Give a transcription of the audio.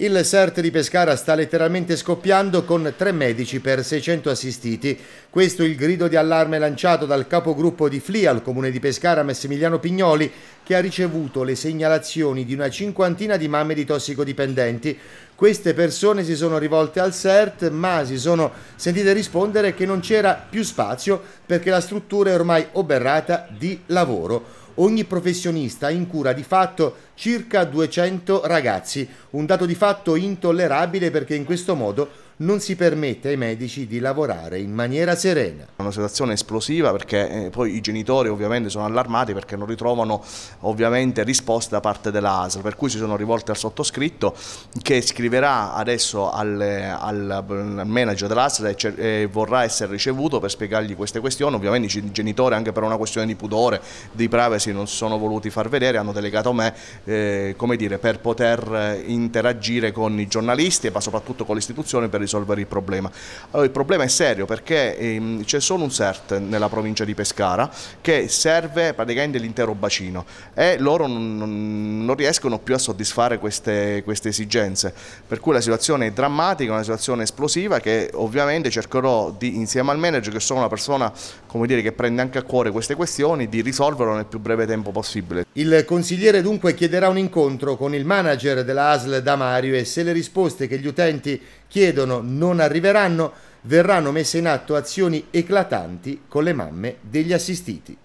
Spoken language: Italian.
Il CERT di Pescara sta letteralmente scoppiando con tre medici per 600 assistiti. Questo il grido di allarme lanciato dal capogruppo di FLI al comune di Pescara, Massimiliano Pignoli, che ha ricevuto le segnalazioni di una cinquantina di mamme di tossicodipendenti. Queste persone si sono rivolte al CERT, ma si sono sentite rispondere che non c'era più spazio perché la struttura è ormai oberrata di lavoro ogni professionista ha in cura di fatto circa 200 ragazzi, un dato di fatto intollerabile perché in questo modo non si permette ai medici di lavorare in maniera serena. È una situazione esplosiva perché eh, poi i genitori ovviamente sono allarmati perché non ritrovano ovviamente risposte da parte dell'ASL, per cui si sono rivolti al sottoscritto che scriverà adesso al, al, manager dell'ASL e, vorrà essere ricevuto per spiegargli queste questioni, ovviamente i genitori anche per una questione di pudore, di privacy non si sono voluti far vedere, hanno delegato me eh, come dire, per poter interagire con i giornalisti ma soprattutto con l'istituzione per risolvere il problema. Allora, il problema è serio perché ehm, c'è solo un CERT nella provincia di Pescara che serve praticamente l'intero bacino e loro non, non, riescono più a soddisfare queste, queste esigenze, per cui la situazione è drammatica, una situazione esplosiva che ovviamente cercherò di, insieme al manager, che sono una persona dire, che prende anche a cuore queste questioni, di risolverlo nel più breve tempo possibile. Il consigliere dunque chiederà un incontro con il manager della ASL Damario e se le risposte che gli utenti chiedono non arriveranno, verranno messe in atto azioni eclatanti con le mamme degli assistiti.